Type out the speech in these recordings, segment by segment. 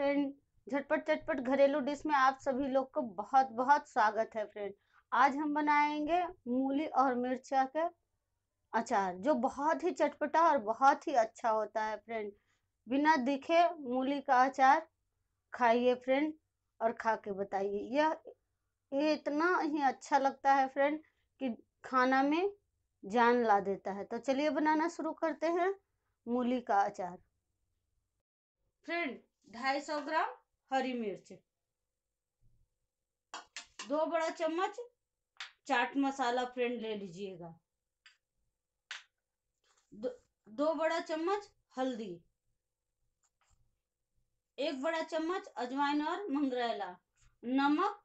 Friend झटपट, चटपट घरेलू डिश में आप सभी लोग को बहुत बहुत स्वागत है फ्रेंड आज हम बनाएँगे मूली और मिर्चा के अचार, जो बहुत ही चटपटा और बहुत ही अच्छा होता है फ्रेंड बिना दिखे मूली का अचार खाइए फ्रेंड और खा के बताइए. यह इतना ही अच्छा लगता है फ्रेंड कि खाना में जान ला देता है. तो चलिए बनाना शुरू करते हैं मूली का अचार. फ्रेंड ढाई सौ ग्राम हरी मिर्च। दो बड़ा चम्मच चाट मसाला फ्रेंड ले लीजिएगा। दो, दो बड़ा चम्मच हल्दी। एक बड़ा चम्मच अजवाइन और मंगरेला। नमक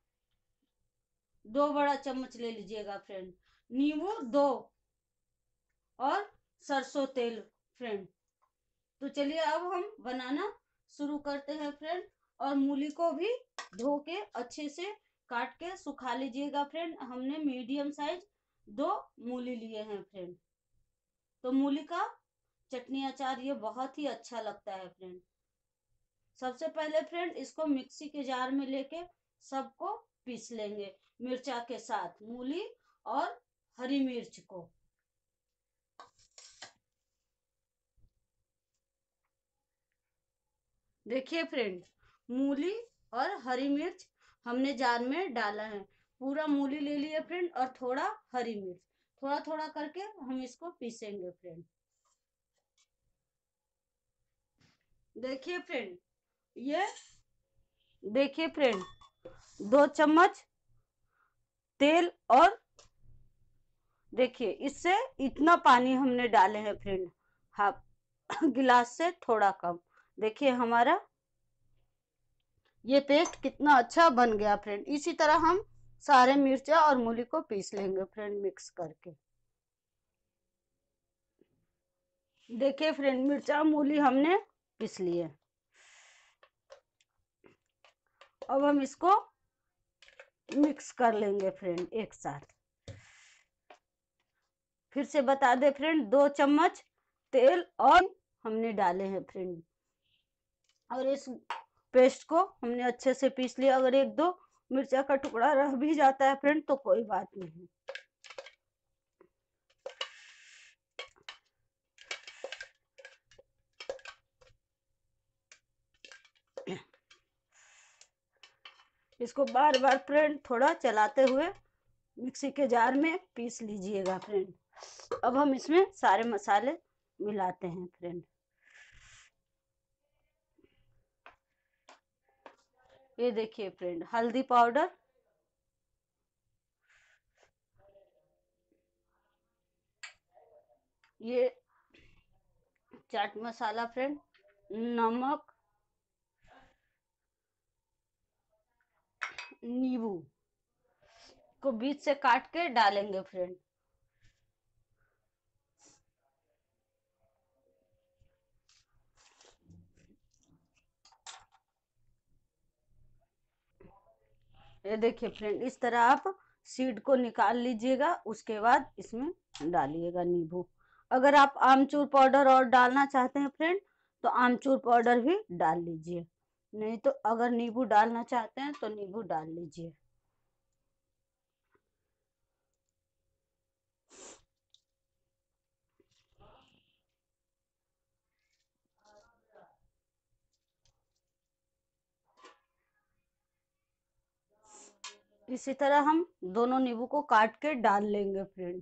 दो बड़ा चम्मच ले लीजिएगा फ्रेंड। नींबू दो और सरसों तेल फ्रेंड। तो चलिए अब हम बनाना शुरू करते हैं फ्रेंड और मूली को भी धो के अच्छे से काट के सुखा लीजिएगा फ्रेंड हमने मीडियम साइज़ दो मूली लिए हैं फ्रेंड तो मूली का चटनी अचार ये बहुत ही अच्छा लगता है फ्रेंड सबसे पहले फ्रेंड इसको मिक्सी के जार में लेके सबको पीस लेंगे मिर्चा के साथ, मूली और हरी मिर्च को। देखिए फ्रेंड मूली और हरी मिर्च हमने जार में डाला है। पूरा मूली ले लिया फ्रेंड और थोड़ा हरी मिर्च। थोड़ा थोड़ा करके हम इसको पीसेंगे फ्रेंड देखिए फ्रेंड ये देखिए फ्रेंड दो चम्मच तेल और देखिए, इससे इतना पानी हमने डाले हैं फ्रेंड हाफ़ गिलास से थोड़ा कम। देखिए हमारा ये पेस्ट कितना अच्छा बन गया फ्रेंड इसी तरह हम सारे मिर्चा और मूली को पीस लेंगे फ्रेंड मिक्स करके। देखिए फ्रेंड मिर्चा, मूली हमने पीस लिए अब हम इसको मिक्स कर लेंगे फ्रेंड एक साथ। फिर से बता दे फ्रेंड दो चम्मच तेल और हमने डाले हैं फ्रेंड और इस पेस्ट को हमने अच्छे से पीस लिया। अगर एक दो मिर्चा का टुकड़ा रह भी जाता है फ्रेंड तो कोई बात नहीं। इसको बार बार फ्रेंड थोड़ा चलाते हुए मिक्सी के जार में पीस लीजिएगा फ्रेंड। अब हम इसमें सारे मसाले मिलाते हैं फ्रेंड। ये देखिए फ्रेंड हल्दी पाउडर ये चाट मसाला फ्रेंड नमक, नींबू को बीच से काट के डालेंगे फ्रेंड ये देखिए फ्रेंड इस तरह आप सीड को निकाल लीजिएगा, उसके बाद इसमें डालिएगा नींबू। अगर आप आमचूर पाउडर और डालना चाहते हैं फ्रेंड तो आमचूर पाउडर भी डाल लीजिए। नहीं तो अगर नींबू डालना चाहते हैं तो नींबू डाल लीजिए। इसी तरह हम दोनों नींबू को काट के डाल लेंगे फ्रेंड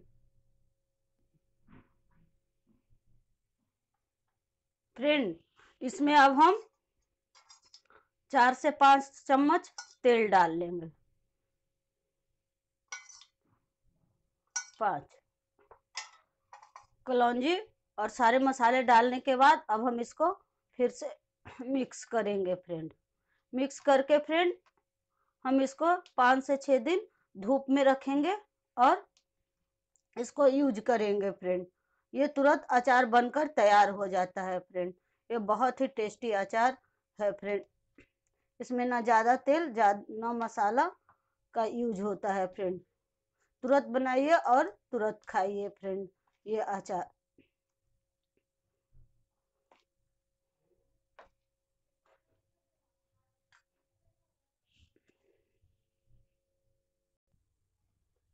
फ्रेंड इसमें अब हम चार से पाँच चम्मच तेल डाल लेंगे। पाँच। कलौजी और सारे मसाले डालने के बाद अब हम इसको फिर से मिक्स करेंगे फ्रेंड मिक्स करके फ्रेंड हम इसको पाँच से छः दिन धूप में रखेंगे और इसको यूज़ करेंगे फ्रेंड ये तुरंत अचार बनकर तैयार हो जाता है फ्रेंड ये बहुत ही टेस्टी अचार है फ्रेंड इसमें ना ज़्यादा तेल ना मसाला का यूज़ होता है फ्रेंड तुरंत बनाइए और तुरंत खाइए फ्रेंड ये अचार।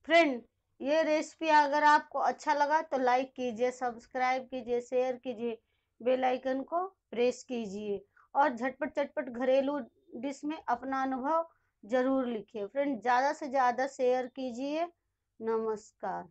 फ्रेंड ये रेसिपी अगर आपको अच्छा लगा तो लाइक कीजिए सब्सक्राइब कीजिए शेयर कीजिए बेल आइकन को प्रेस कीजिए और झटपट झटपट घरेलू डिश में अपना अनुभव ज़रूर लिखिए। फ्रेंड ज़्यादा से ज़्यादा शेयर कीजिए। नमस्कार।